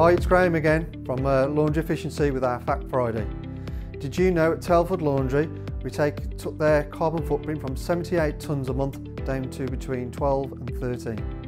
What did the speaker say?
Hi, it's Graham again from uh, Laundry Efficiency with our Fact Friday. Did you know at Telford Laundry we take took their carbon footprint from 78 tonnes a month down to between 12 and 13.